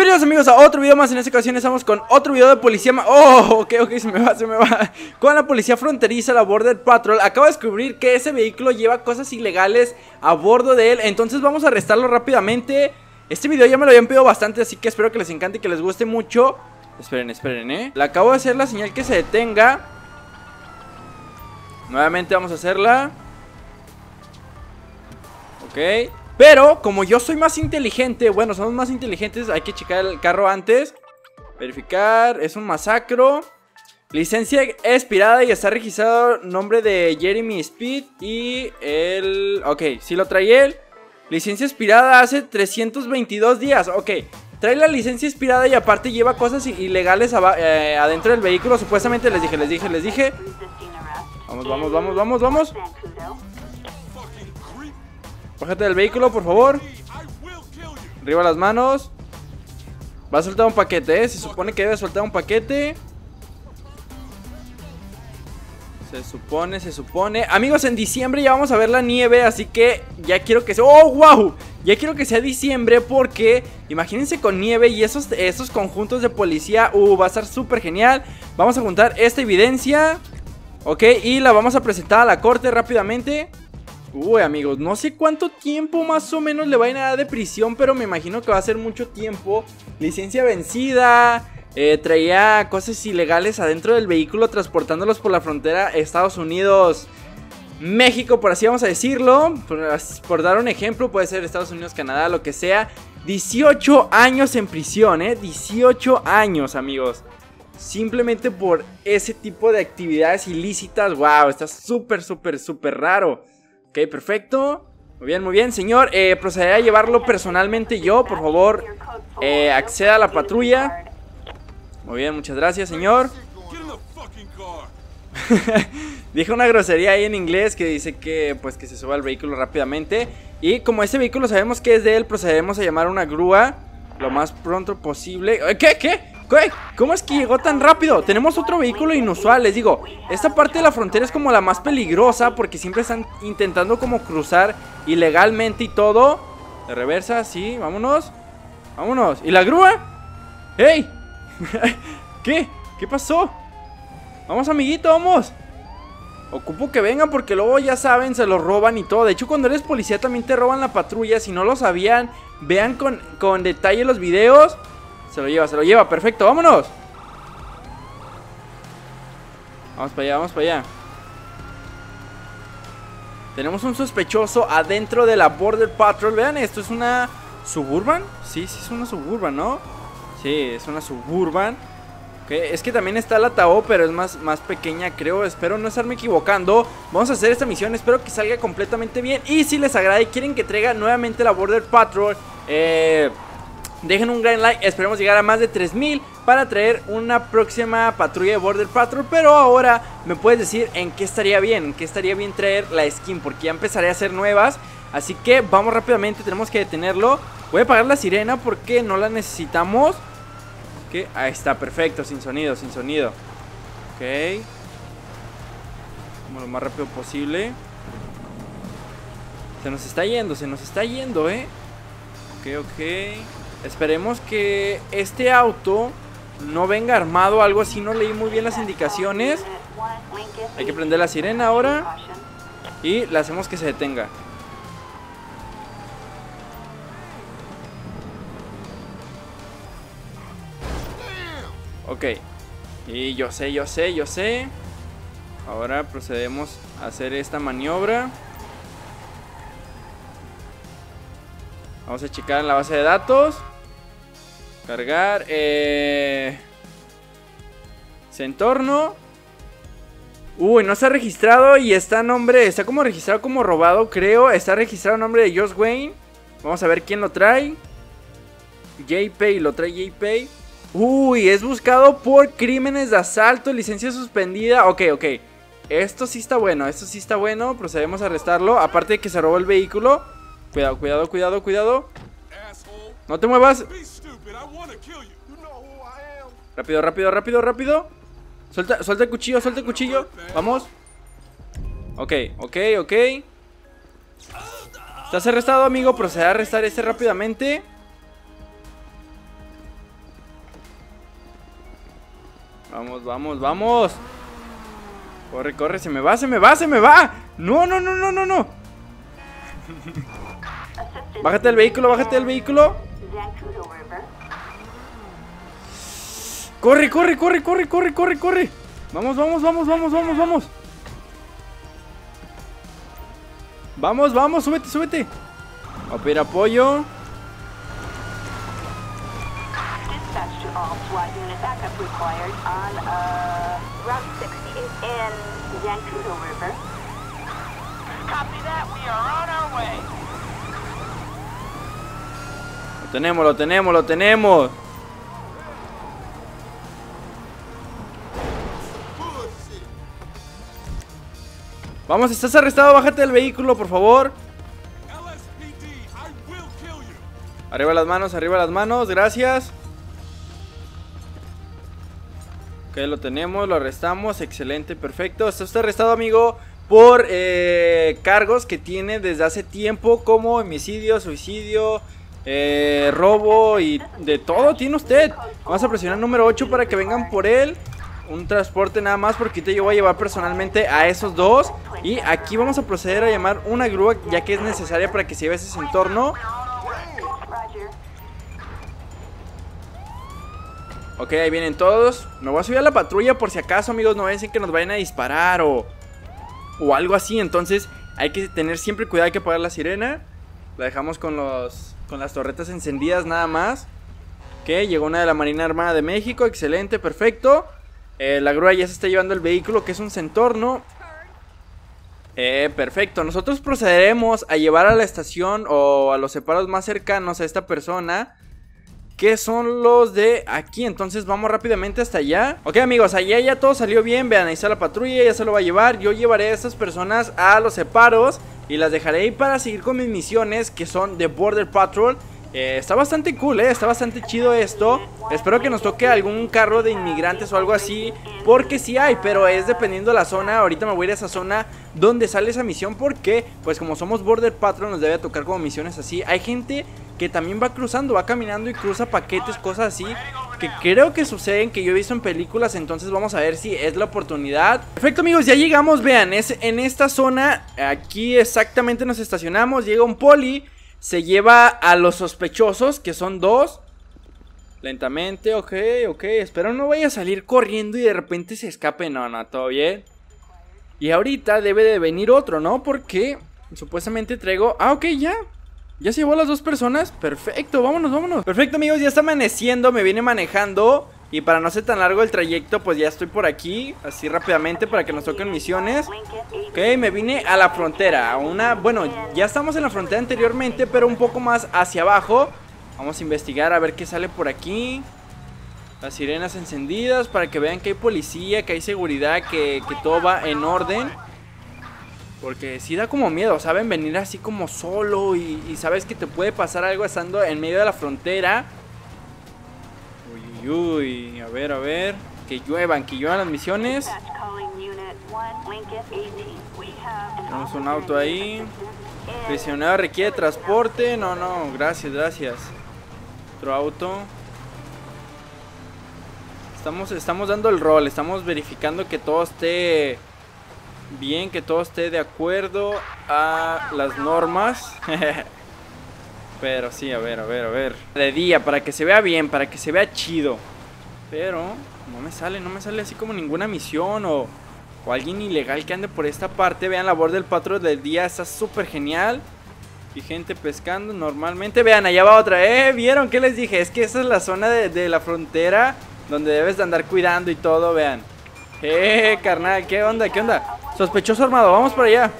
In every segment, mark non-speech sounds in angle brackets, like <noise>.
Bienvenidos amigos a otro video más, en esta ocasión estamos con otro video de policía Oh, ok, ok, se me va, se me va. Con la policía fronteriza, la Border Patrol. Acabo de descubrir que ese vehículo lleva cosas ilegales a bordo de él. Entonces vamos a arrestarlo rápidamente. Este video ya me lo habían pedido bastante, así que espero que les encante y que les guste mucho. Esperen, esperen, eh Le acabo de hacer la señal que se detenga. Nuevamente vamos a hacerla. Ok pero, como yo soy más inteligente, bueno, somos más inteligentes, hay que checar el carro antes. Verificar, es un masacro. Licencia expirada y está registrado nombre de Jeremy Speed y el... Ok, si lo trae él. Licencia expirada hace 322 días, ok. Trae la licencia expirada y aparte lleva cosas ilegales eh, adentro del vehículo. Supuestamente les dije, les dije, les dije. Vamos, vamos, vamos, vamos, vamos. Bájate del vehículo, por favor. Arriba las manos. Va a soltar un paquete, ¿eh? Se supone que debe soltar un paquete. Se supone, se supone. Amigos, en diciembre ya vamos a ver la nieve, así que ya quiero que sea... ¡Oh, wow! Ya quiero que sea diciembre porque imagínense con nieve y esos, esos conjuntos de policía. Uh, va a estar súper genial. Vamos a juntar esta evidencia. Ok, y la vamos a presentar a la corte rápidamente. Uy, amigos, no sé cuánto tiempo más o menos le va a dar de prisión, pero me imagino que va a ser mucho tiempo. Licencia vencida, eh, traía cosas ilegales adentro del vehículo transportándolos por la frontera Estados Unidos. México, por así vamos a decirlo, por, dar un ejemplo, puede ser Estados Unidos, Canadá, lo que sea. 18 años en prisión, ¿eh? 18 años, amigos. Simplemente por ese tipo de actividades ilícitas. Wow, está súper, súper, súper raro. Ok, perfecto. Muy bien, muy bien, señor. Eh, procederé a llevarlo personalmente yo. Por favor, eh, acceda a la patrulla. Muy bien, muchas gracias, señor. <laughs> Dijo una grosería ahí en inglés que dice que pues que se suba al vehículo rápidamente. Y como este vehículo sabemos que es de él, procederemos a llamar una grúa lo más pronto posible. ¿Qué? ¿Qué? ¿Cómo es que llegó tan rápido? Tenemos otro vehículo inusual, les digo Esta parte de la frontera es como la más peligrosa Porque siempre están intentando como cruzar ilegalmente y todo De reversa, sí, vámonos Vámonos, ¿y la grúa? ¡Ey! <laughs> ¿Qué? ¿Qué pasó? Vamos amiguito, vamos Ocupo que vengan porque luego ya saben, se los roban y todo De hecho cuando eres policía también te roban la patrulla Si no lo sabían, vean con, con detalle los videos se lo lleva, se lo lleva, perfecto, vámonos Vamos para allá, vamos para allá Tenemos un sospechoso adentro de la Border Patrol Vean, esto es una Suburban Sí, sí es una Suburban, ¿no? Sí, es una Suburban es que también está la Tao, pero es más, más pequeña, creo. Espero no estarme equivocando. Vamos a hacer esta misión. Espero que salga completamente bien. Y si les agrada quieren que traiga nuevamente la Border Patrol, eh, Dejen un gran like, esperemos llegar a más de 3000 para traer una próxima patrulla de Border Patrol. Pero ahora me puedes decir en qué estaría bien, en qué estaría bien traer la skin, porque ya empezaré a hacer nuevas. Así que vamos rápidamente, tenemos que detenerlo. Voy a apagar la sirena porque no la necesitamos. Ok, ahí está, perfecto, sin sonido, sin sonido. Ok. Como lo más rápido posible. Se nos está yendo, se nos está yendo, eh. Ok, ok. Esperemos que este auto no venga armado algo así. No leí muy bien las indicaciones. Hay que prender la sirena ahora. Y le hacemos que se detenga. Ok. Y yo sé, yo sé, yo sé. Ahora procedemos a hacer esta maniobra. Vamos a checar en la base de datos. Cargar. Eh... Centorno. Uy, no está registrado y está nombre. Está como registrado como robado, creo. Está registrado nombre de Josh Wayne. Vamos a ver quién lo trae. JPay, lo trae JPay. Uy, es buscado por crímenes de asalto, licencia suspendida. Ok, ok. Esto sí está bueno, esto sí está bueno. Procedemos a arrestarlo. Aparte de que se robó el vehículo. Cuidado, cuidado, cuidado, cuidado. No te muevas. Rápido, rápido, rápido, rápido. Suelta, suelta el cuchillo, suelta el cuchillo. Vamos. Ok, ok, ok. Estás arrestado, amigo. Procede a arrestar este rápidamente. Vamos, vamos, vamos. Corre, corre, se me va, se me va, se me va. No, no, no, no, no, no. <laughs> Bájate del vehículo, bájate del vehículo. Corre, corre, corre, corre, corre, corre, corre. Vamos, vamos, vamos, vamos, vamos, vamos. Vamos, vamos, súbete, súbete. A pedir apoyo. Dispatch to all SWAT unit backup required on Route 68 in Yankudo River. Copy that. We are on our way. Lo tenemos, lo tenemos, lo tenemos. Vamos, estás arrestado, bájate del vehículo, por favor. Arriba las manos, arriba las manos, gracias. Ok, lo tenemos, lo arrestamos, excelente, perfecto. Está usted arrestado, amigo, por eh, cargos que tiene desde hace tiempo, como homicidio, suicidio, eh, robo y de todo tiene usted. Vamos a presionar número 8 para que vengan por él. Un transporte nada más, porque te yo voy a llevar personalmente a esos dos. Y aquí vamos a proceder a llamar una grúa, ya que es necesaria para que se lleve ese entorno. Ok, ahí vienen todos. Me voy a subir a la patrulla por si acaso, amigos, no vayan que nos vayan a disparar o, o algo así. Entonces hay que tener siempre cuidado, hay que apagar la sirena. La dejamos con, los, con las torretas encendidas nada más. Ok, llegó una de la Marina Armada de México, excelente, perfecto. Eh, la grúa ya se está llevando el vehículo, que es un centorno. Eh, perfecto. Nosotros procederemos a llevar a la estación o a los separos más cercanos a esta persona que son los de aquí. Entonces vamos rápidamente hasta allá. Ok, amigos, allá ya todo salió bien. Vean, ahí está la patrulla, ya se lo va a llevar. Yo llevaré a estas personas a los separos y las dejaré ahí para seguir con mis misiones que son de Border Patrol. Eh, está bastante cool, eh, está bastante chido esto. Espero que nos toque algún carro de inmigrantes o algo así. Porque sí hay, pero es dependiendo de la zona. Ahorita me voy a ir a esa zona donde sale esa misión. Porque, pues como somos Border Patrol, nos debe tocar como misiones así. Hay gente que también va cruzando, va caminando y cruza paquetes, cosas así. Que creo que suceden, que yo he visto en películas. Entonces vamos a ver si es la oportunidad. Perfecto, amigos, ya llegamos. Vean, es en esta zona. Aquí exactamente nos estacionamos. Llega un poli. Se lleva a los sospechosos, que son dos. Lentamente, ok, ok. Espero no vaya a salir corriendo y de repente se escape. No, no, todo bien. Y ahorita debe de venir otro, ¿no? Porque supuestamente traigo... Ah, ok, ya. Ya se llevó a las dos personas. Perfecto, vámonos, vámonos. Perfecto, amigos, ya está amaneciendo. Me viene manejando. Y para no ser tan largo el trayecto, pues ya estoy por aquí. Así rápidamente para que nos toquen misiones. Ok, me vine a la frontera. A una... Bueno, ya estamos en la frontera anteriormente, pero un poco más hacia abajo. Vamos a investigar a ver qué sale por aquí. Las sirenas encendidas para que vean que hay policía, que hay seguridad, que todo va en orden. Porque sí da como miedo, ¿saben? Venir así como solo y, y sabes que te puede pasar algo estando en medio de la frontera. Uy, uy, uy. A ver, a ver. Que lluevan, que lluevan las misiones. Dispatch calling unit 1, Lincoln 18. We have an Tenemos un auto ahí. Prisionero requiere transporte. No, no, gracias, gracias. Otro auto. Estamos, estamos dando el rol, estamos verificando que todo esté bien, que todo esté de acuerdo a las normas. <laughs> Pero sí, a ver, a ver, a ver. De día, para que se vea bien, para que se vea chido. Pero no me sale, no me sale así como ninguna misión o, o alguien ilegal que ande por esta parte. Vean la labor del patrón del día, está súper genial. Y gente pescando normalmente. Vean, allá va otra. ¿Eh? ¿Vieron qué les dije? Es que esa es la zona de, de la frontera donde debes de andar cuidando y todo, vean. Eh, carnal, ¿qué onda? ¿Qué onda? Sospechoso armado, vamos para allá.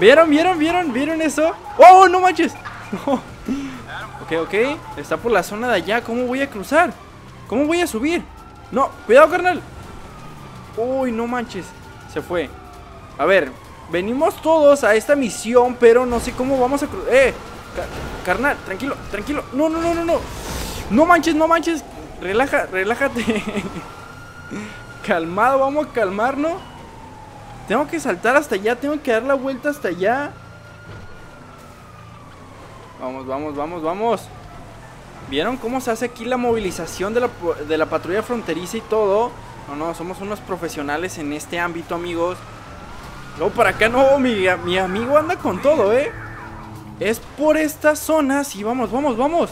¿Vieron, vieron, vieron, vieron eso? ¡Oh, no manches! <laughs> ok, ok. Está por la zona de allá. ¿Cómo voy a cruzar? ¿Cómo voy a subir? No, cuidado, carnal. Uy, no manches. Se fue. A ver, venimos todos a esta misión, pero no sé cómo vamos a cruzar. Eh, ca- carnal, tranquilo, tranquilo. No, no, no, no, no. No manches, no manches. Relaja, relájate. <laughs> Calmado, vamos a calmarnos. Tengo que saltar hasta allá, tengo que dar la vuelta hasta allá. Vamos, vamos, vamos, vamos. ¿Vieron cómo se hace aquí la movilización de la, de la patrulla fronteriza y todo? No, no, somos unos profesionales en este ámbito, amigos. No, para acá no, mi, mi amigo anda con todo, ¿eh? Es por esta zona, sí, vamos, vamos, vamos.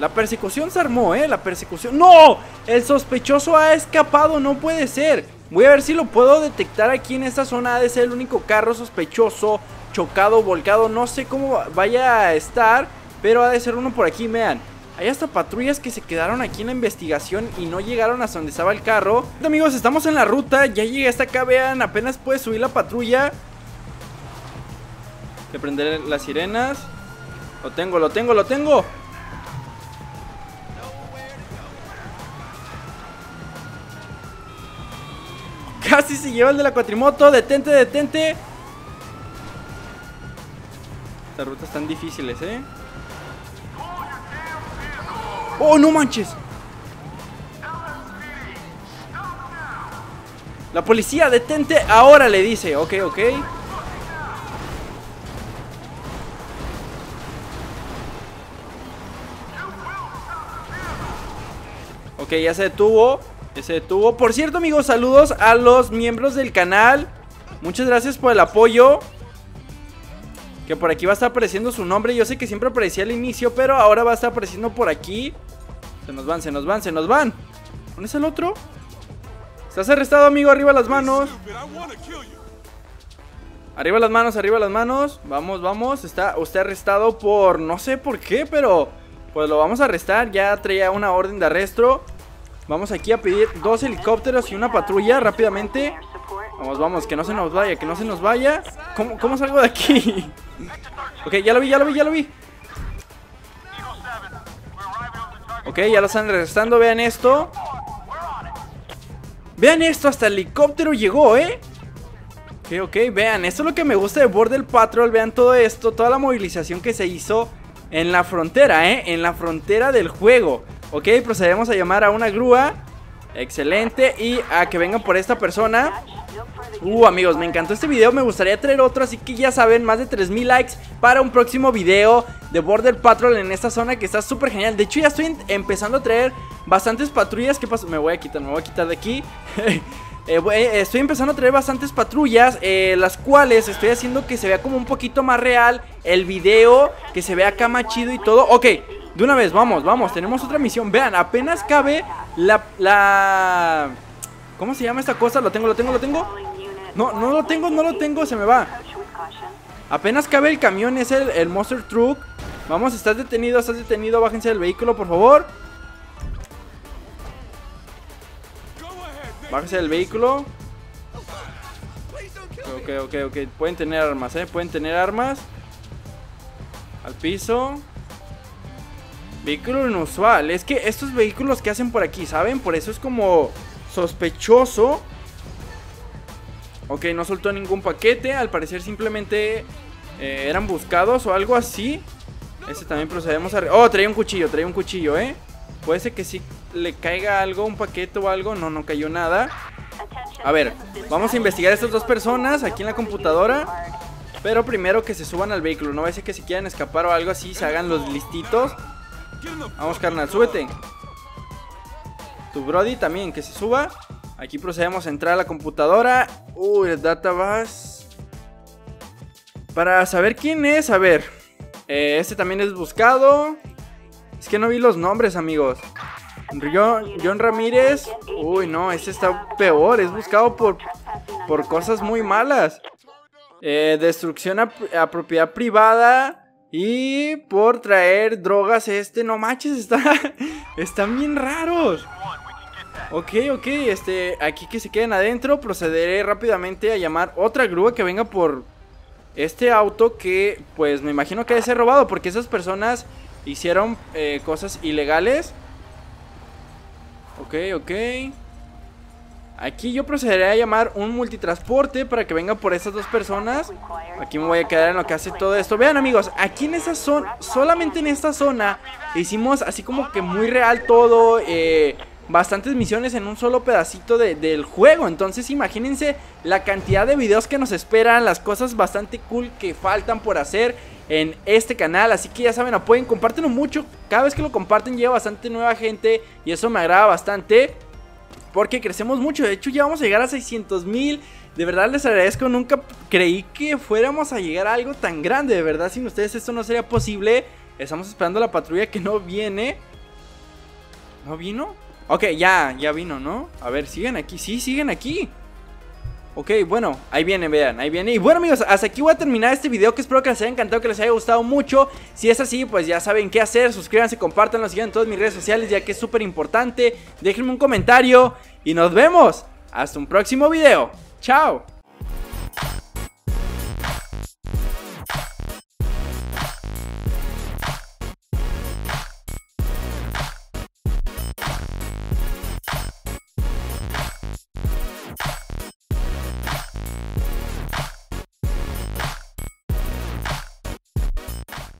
La persecución se armó, ¿eh? La persecución... ¡No! El sospechoso ha escapado, no puede ser. Voy a ver si lo puedo detectar aquí en esta zona. Ha de ser el único carro sospechoso, chocado, volcado. No sé cómo vaya a estar, pero ha de ser uno por aquí, vean. Hay hasta patrullas que se quedaron aquí en la investigación y no llegaron hasta donde estaba el carro. Amigos, estamos en la ruta, ya llegué hasta acá, vean, apenas puede subir la patrulla. Que prender las sirenas. Lo tengo, lo tengo, lo tengo. Casi se lleva el de la cuatrimoto, detente, detente. Estas rutas están difíciles, ¿eh? ¡Oh, no manches! La policía, detente ahora, le dice. Ok, ok. Ok, ya se detuvo. Ya se detuvo. Por cierto, amigos, saludos a los miembros del canal. Muchas gracias por el apoyo. Que por aquí va a estar apareciendo su nombre. Yo sé que siempre aparecía al inicio, pero ahora va a estar apareciendo por aquí. Se nos van, se nos van, se nos van. ¿Dónde es el otro? Estás arrestado, amigo. Arriba las manos. Arriba las manos, arriba las manos. Vamos, vamos. Está usted arrestado por no sé por qué, pero pues lo vamos a arrestar. Ya traía una orden de arresto. Vamos aquí a pedir dos helicópteros y una patrulla rápidamente. Vamos, vamos, que no se nos vaya, que no se nos vaya. ¿Cómo, cómo salgo de aquí? <laughs> ok, ya lo vi, ya lo vi, ya lo vi. Ok, ya lo están arrestando, vean esto. Vean esto, hasta el helicóptero llegó, ¿eh? Ok, ok, vean, esto es lo que me gusta de Border Patrol, vean todo esto, toda la movilización que se hizo en la frontera, ¿eh? En la frontera del juego. Ok, procedemos a llamar a una grúa. Excelente, y a que vengan por esta persona. Uh, amigos, me encantó este video, me gustaría traer otro, así que ya saben, más de 3000 likes para un próximo video de Border Patrol en esta zona que está súper genial. De hecho, ya estoy empezando a traer bastantes patrullas. ¿Qué pasa? Me voy a quitar, me voy a quitar de aquí. <laughs> Eh, eh, estoy empezando a traer bastantes patrullas, eh, las cuales estoy haciendo que se vea como un poquito más real el video, que se vea acá más chido y todo. Ok, de una vez, vamos, vamos, tenemos otra misión. Vean, apenas cabe la... la... ¿Cómo se llama esta cosa? Lo tengo, lo tengo, lo tengo. No, no lo tengo, no lo tengo, se me va. Apenas cabe el camión, es el, el Monster Truck. Vamos, estás detenido, estás detenido, bájense del vehículo, por favor. Bájense del vehículo. Ok, ok, ok. Pueden tener armas, eh. Pueden tener armas. Al piso. Vehículo inusual. Es que estos vehículos que hacen por aquí, ¿saben? Por eso es como sospechoso. Ok, no soltó ningún paquete. Al parecer simplemente eh, eran buscados o algo así. Ese también procedemos a... Oh, traía un cuchillo, traía un cuchillo, ¿eh? Puede ser que sí le caiga algo, un paquete o algo. No, no cayó nada. A ver, vamos a investigar a estas dos personas aquí en la computadora. Pero primero que se suban al vehículo. No va a ser que si quieren escapar o algo así, se hagan los listitos. Vamos, carnal, súbete. Tu Brody también, que se suba. Aquí procedemos a entrar a la computadora. Uy, el database. Para saber quién es, a ver. eh, este también es buscado. Es que no vi los nombres, amigos. John, John Ramírez. Uy, no, este está peor. Es buscado por, por cosas muy malas. Eh, destrucción a, a propiedad privada. Y por traer drogas este. No manches, está, <laughs> están bien raros. Ok, ok, este, aquí que se queden adentro, procederé rápidamente a llamar otra grúa que venga por este auto que, pues, me imagino que debe ser robado porque esas personas hicieron eh, cosas ilegales. Ok, ok. Aquí yo procederé a llamar un multitransporte para que venga por estas dos personas. Aquí me voy a quedar en lo que hace todo esto. Vean amigos, aquí en esta zona, solamente en esta zona, hicimos así como que muy real todo. eh, bastantes misiones en un solo pedacito de- del juego. Entonces imagínense la cantidad de videos que nos esperan, las cosas bastante cool que faltan por hacer. En este canal. Así que ya saben, apoyen, compártenlo mucho. Cada vez que lo comparten llega bastante nueva gente y eso me agrada bastante. Porque crecemos mucho. De hecho, ya vamos a llegar a 600 mil. De verdad les agradezco. Nunca creí que fuéramos a llegar a algo tan grande. De verdad, sin ustedes esto no sería posible. Estamos esperando a la patrulla que no viene. ¿No vino? Ok, ya, ya vino, ¿no? A ver, siguen aquí. Sí, siguen aquí. Ok, bueno, ahí viene, vean, ahí viene. Y bueno amigos, hasta aquí voy a terminar este video Que espero que les haya encantado, que les haya gustado mucho. Si es así, pues ya saben qué hacer Suscríbanse, compártanlo, sigan en todas mis redes sociales Ya que es súper importante. Déjenme un comentario Y nos vemos. Hasta un próximo video. Chao